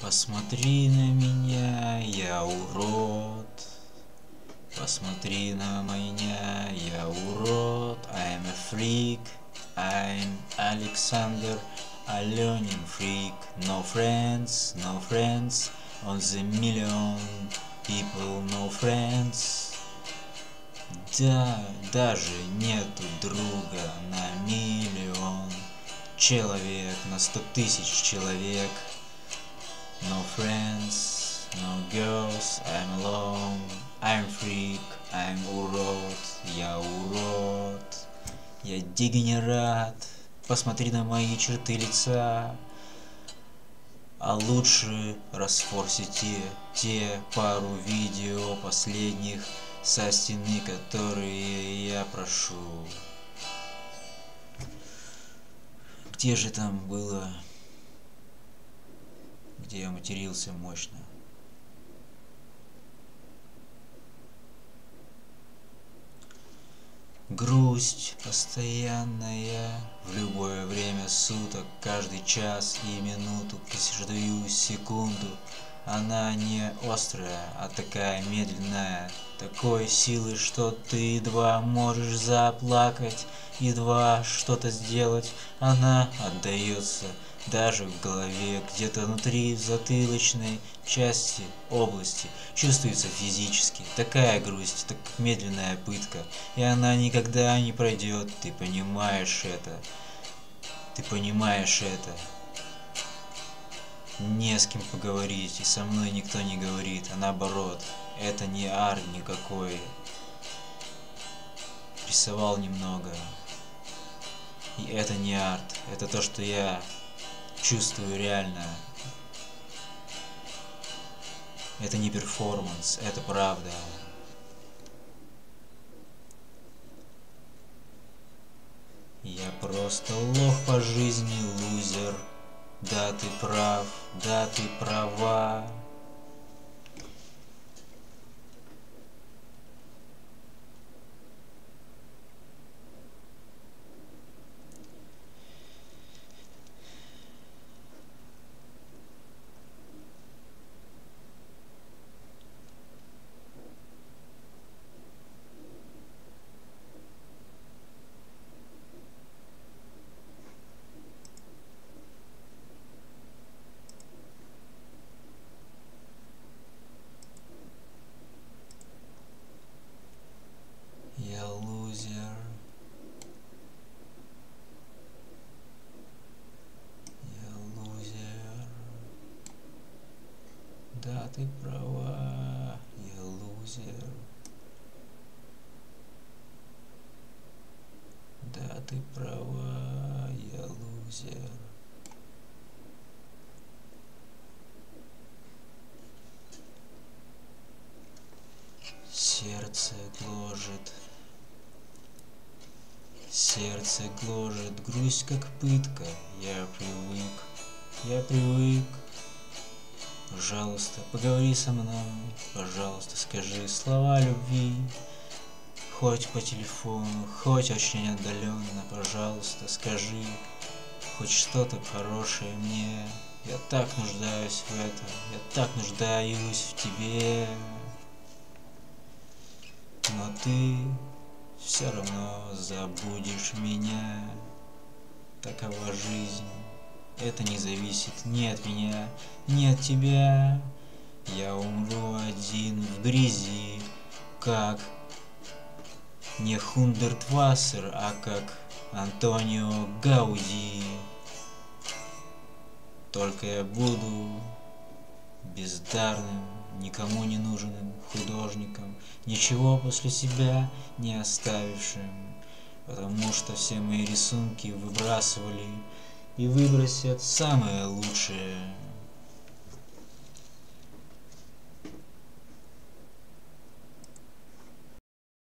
Посмотри на меня, я урод. Посмотри на меня, я урод. I'm a freak. I'm Alexander Aленин freak. No friends, no friends. On the million people, no friends. Да, даже нету друга на миллион человек, на сто тысяч человек. No friends, no girls, I'm alone, I'm freak, I'm урод, я урод, я дегенерат, посмотри на мои черты лица. А лучше расфорсите те пару видео последних со стены, которые я прошу. Где же там было, где я матерился мощно? Грусть постоянная в любое время суток, каждый час и минуту, каждую секунду. Она не острая, а такая медленная, такой силы, что ты едва можешь заплакать, едва что-то сделать. Она отдается даже в голове, где-то внутри затылочной части области, чувствуется физически. Такая грусть, так медленная пытка, и она никогда не пройдет, ты понимаешь это. Ты понимаешь это. Не с кем поговорить, и со мной никто не говорит, а наоборот, это не арт никакой. Рисовал немного, и это не арт, это то, что я чувствую реально. Это не перформанс, это правда. Я просто лох по жизни, лузер. Да, ты прав, да, ты права. Я лузер. Я лузер. Да, ты права. Я лузер. Да, ты права. Я лузер. Сердце гложет. Сердце гложет, грусть как пытка. Я привык, я привык. Пожалуйста, поговори со мной. Пожалуйста, скажи слова любви. Хоть по телефону, хоть очень отдаленно, пожалуйста, скажи хоть что-то хорошее мне. Я так нуждаюсь в этом, я так нуждаюсь в тебе. Но ты все равно забудешь меня. Такова жизнь. Это не зависит ни от меня, ни от тебя. Я умру один в грязи, как не Хундертвассер, а как Антонио Гауди. Только я буду бездарным, никому не нужным художником, ничего после себя не оставившим, потому что все мои рисунки выбрасывали и выбросят самое лучшее.